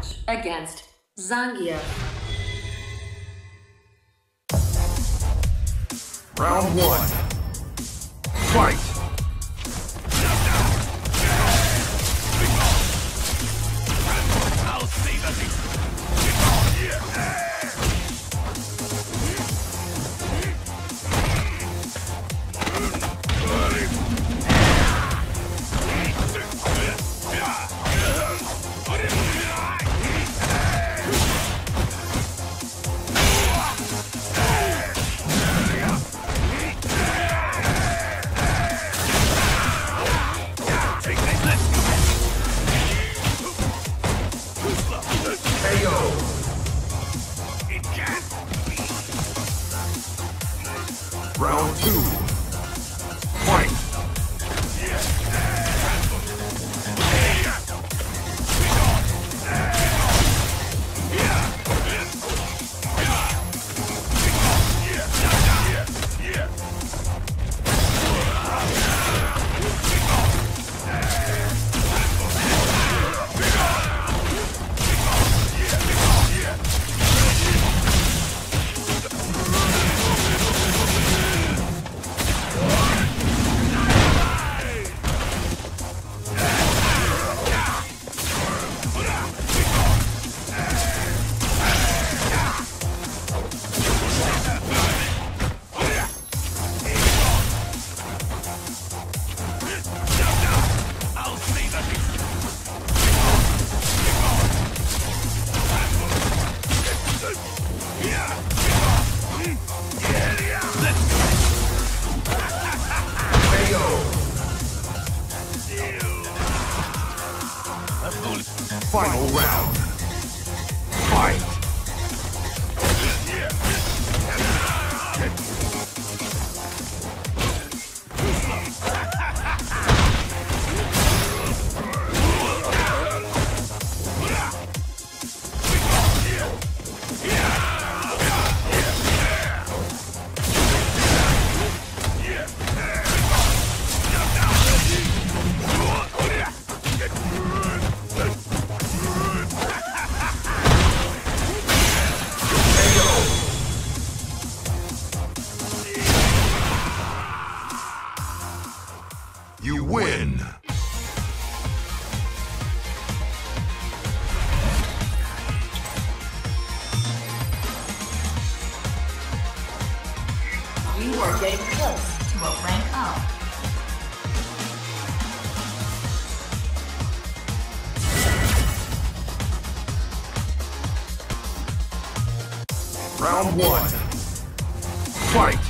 match against Zangia. Round one. Fight! Round two. Final round. Getting close to a rank up. Round one. Fight!